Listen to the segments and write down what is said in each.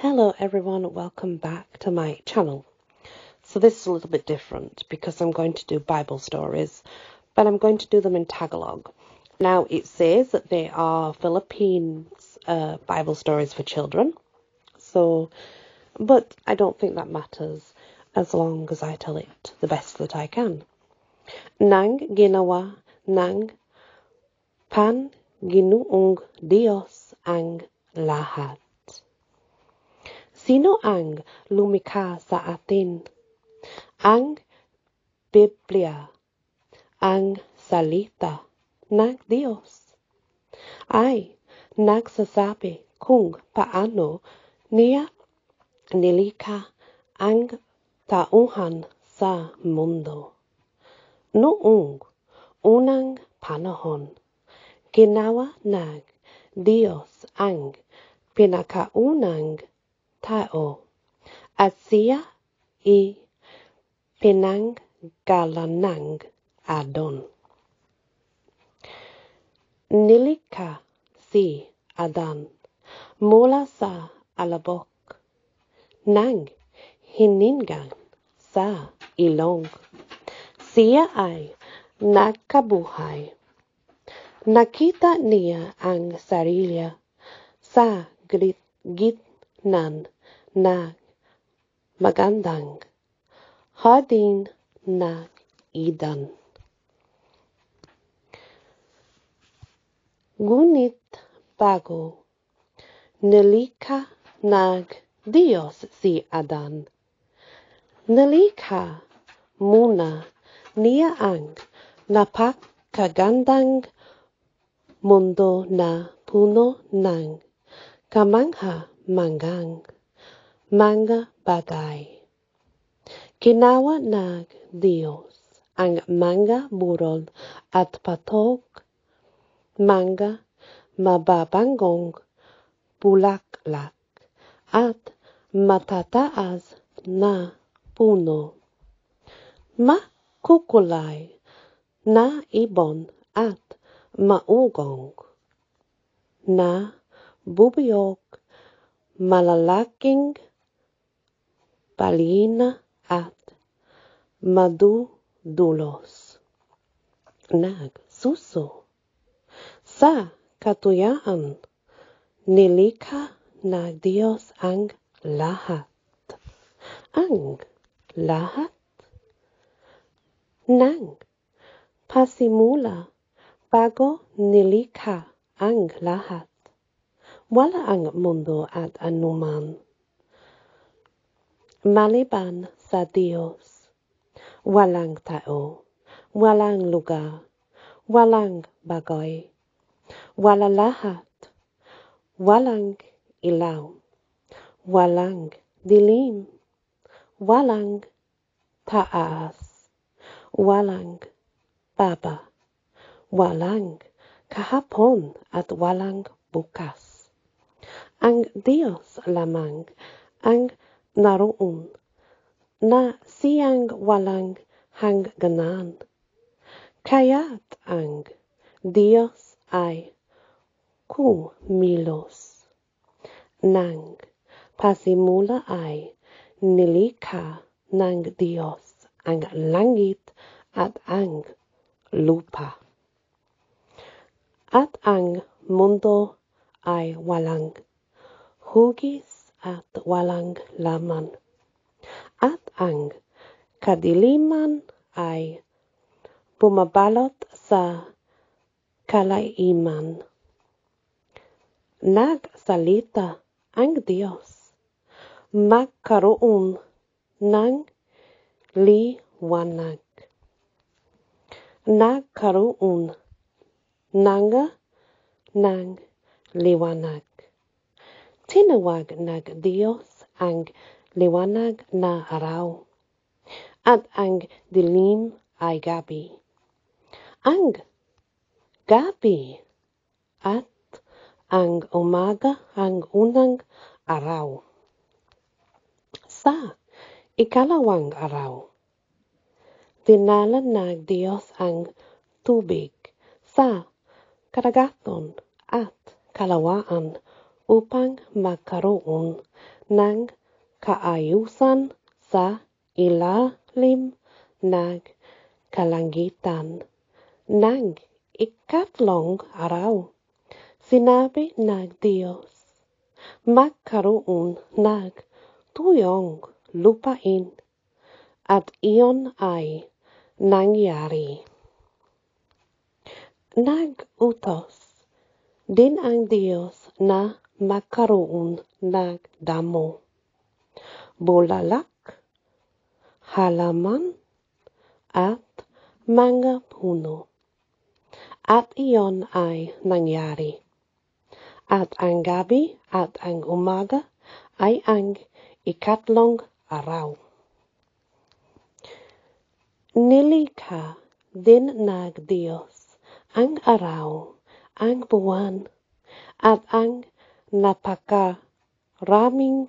Hello everyone, welcome back to my channel. So this is a little bit different because I'm going to do Bible stories, but I'm going to do them in Tagalog. Now it says that they are Philippines uh, Bible stories for children. So, but I don't think that matters as long as I tell it the best that I can. Nang ginawa nang pan ginuong Dios ang lahat. Sino ang lumikha sa atin? Ang Biblia, ang salita ng Diyos, ay nagsasabi kung paano niya nilikha ang tauhan sa mundo. Noong unang panahon, ginawa ng Diyos ang pinakaunang tao at siya i pinanggalanang Adon. Nilikha si Adan mula sa alabok ng hiningan sa ilong. Siya ay nagkabuhay. Nakita niya ang sarili sa gitnan ng magandang. Hardin ng Eden. Ngunit bago nilikha ng Diyos si Adan, nilikha muna niya ang napakagandang mundo na puno ng kamangha-mangang mga bagay. Ginawa ng Diyos ang mga burol at patok, mga mababangong bulaklak at matataas na puno. Makukulay na ibon at maugong na bubuyog malalaking balina at madudulos. Nagsuso sa katuyaan nilikha na Diyos ang lahat. Ang lahat ng pasimula bago nilikha ang lahat. Wala ang mundo at anuman. Maliban sa Diyos, walang tao, walang lugar, walang bagay, wala lahat, walang ilaw, walang dilim, walang taas, walang baba, walang kahapon at walang bukas. Ang Diyos lamang ang naroon na siyang walang hangganan. Kaya't ang Diyos ay kumilos. Nang pasimula ay nilikha ng Diyos ang langit at ang lupa. At ang mundo ay walang hugis at walang laman. At ang kadiliman ay bumabalot sa kalaiman. Nagsalita ang Diyos. Magkaroon ng liwanag. Nagkaroon ng ng liwanag. Tinawag ng Diyos ang liwanag na araw at ang dilim ay gabi. Ang gabi at ang umaga ang unang araw. Sa ikalawang araw, dinala ng Diyos ang tubig sa karagaton at kalawaan upang magkaroon ng kaayusan sa ilalim ng kalangitan. Nang ikatlong araw, sinabi ng Diyos, magkaroon ng tuyong lupain at iyon ay nangyari. Nag-utos din ang Diyos na magkaroon ng damo, bulalak, halaman, at mga puno. At iyon ay nangyari. At ang gabi at ang umaga ay ang ikatlong araw. Nilikha din ng Diyos ang araw, ang buwan, at ang napakaraming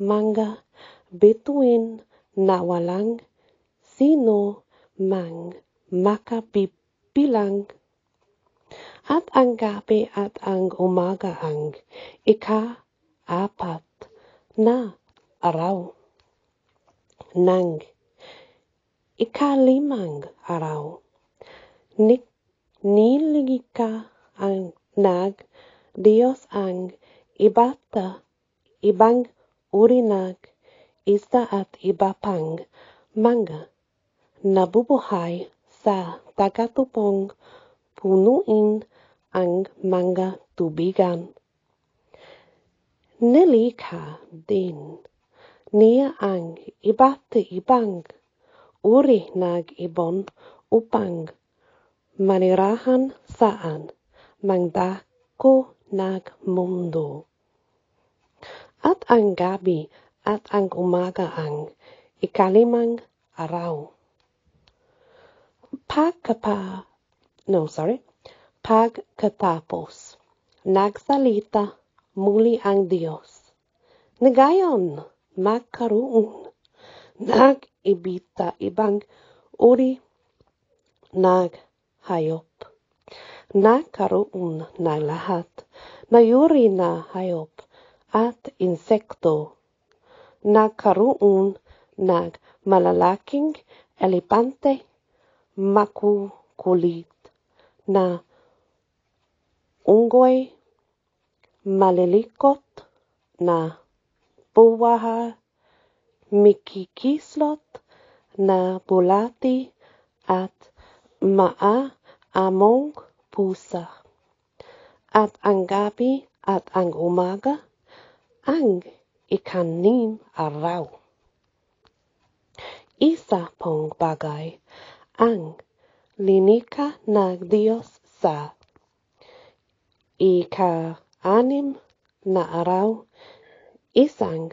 mga bituin na walang sino mang makapipilang. At ang gabi at ang umaga ang ika-apat na araw ng ikalimang araw. Ni nilikha ang nag Diyos ang iba't ibang uri ng isda at iba pang mga nabubuhay sa tagatupong punuin ang mga tubigan. Nilikha din niya ang iba't ibang uri ng ibon upang manirahan saan mang dako ng mundo. At ang gabi at ang umaga ang ikalimang araw. Pagkapa, no, sorry, pagkatapos, nagsalita muli ang Diyos. Nagayon, magkaroon, nag-ibita ibang uri nag hayop. Nagkaroon ng lahat na yuri na hayop at insekto. Nagkaroon ng malalaking elepante makukulit na unggoy, malilikot na buwaha, mikikislot na bulati at maaamong pusa. At ang gabi at ang umaga, ang ikanim araw. Isa pong bagay ang linika ng Diyos sa ika-anim na araw, isang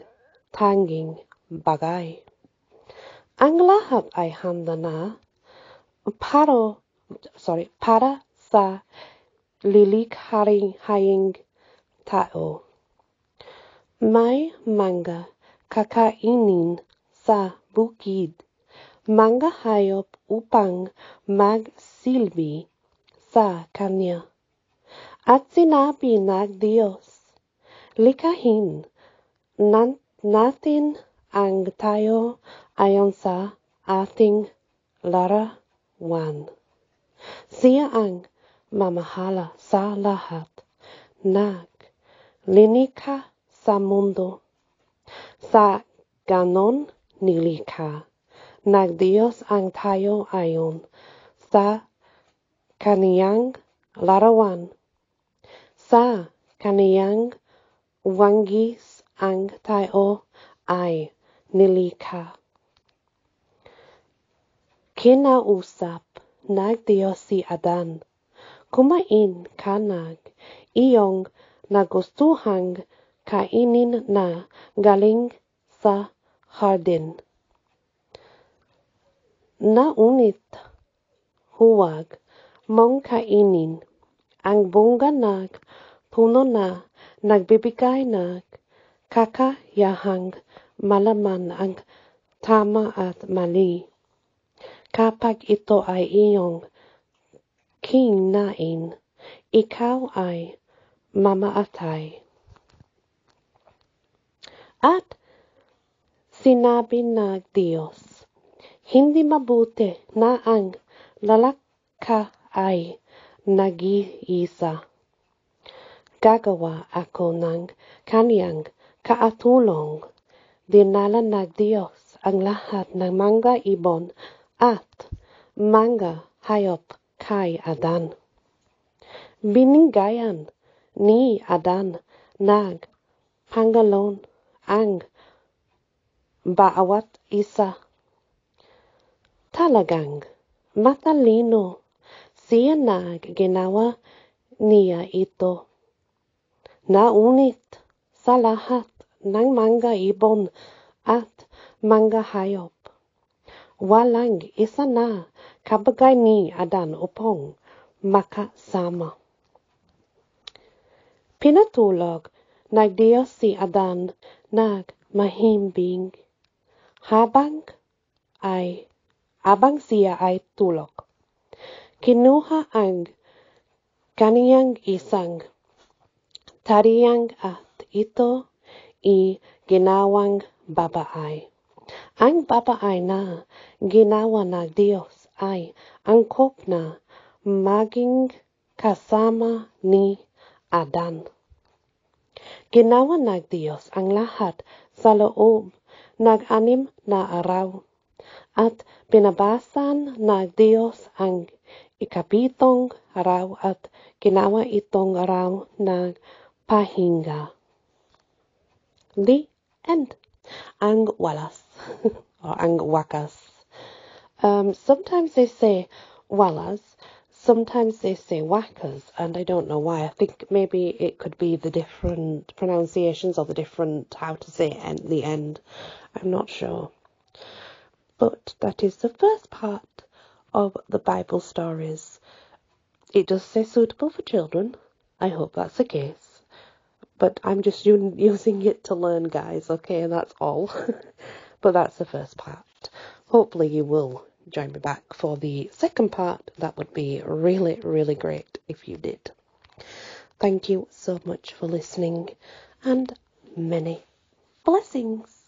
tanging bagay. Ang lahat ay handa na para, sorry, para sa lilikharing tao. May mga kakainin sa bukid mga hayop upang magsilbi sa kanya. At sinabi ng Diyos, likahin natin ang tayo ayon sa ating larawan. Siya ang mamahala sa lahat nag linika sa mundo. Sa ganon nilikha ng Diyos ang tayo ayon sa kaniyang larawan. Sa kaniyang wanggis ang tayo ay nilikha. Kinausap ng Diyos si Adan. Kumain ka ng iyong nagustuhang kainin na galing sa hardin. Naunit huwag mong kainin ang bunga ng puno na nagbibigay ng kakayahang malaman ang tama at mali. Kapag ito ay iyong kinain, ikaw ay mamaatay. At sinabi ng Diyos, hindi mabuti na ang lalaka ay nag-iisa. Gagawa ako ng kaniyang kaatulong. Dinala ng Diyos ang lahat ng mga ibon at mga hayop kay Adan. Binigyan ni Adan ng Panginoon ang bawat isa. Talagang matalino siya na ginawa niya ito. Naunit sa lahat ng mga ibon at mga hayop. Walang isa na kabagay ni Adan upang makasama. Pinatulog ng Diyos si Adan nag mahimbing habang ay habang siya ay tulog. Kinuha ang kaniyang isang tariang at ito i ginawang babae. Ang babae na ginawa ng Diyos ay angkop na maging kasama ni Adan. Ginawa ng Diyos ang lahat sa loob ng anim na araw at pinabasan ng Diyos ang ikapitong araw at ginawa itong araw ng pahinga. The end. Ang walas or ang wakas. Um, sometimes they say walas, sometimes they say wakas, and I don't know why. I think maybe it could be the different pronunciations or the different how to say it the end. I'm not sure. But that is the first part of the Bible stories. It does say suitable for children. I hope that's the case. But I'm just using it to learn, guys, okay? And that's all. but that's the first part. Hopefully, you will join me back for the second part. That would be really, really great if you did. Thank you so much for listening and many blessings.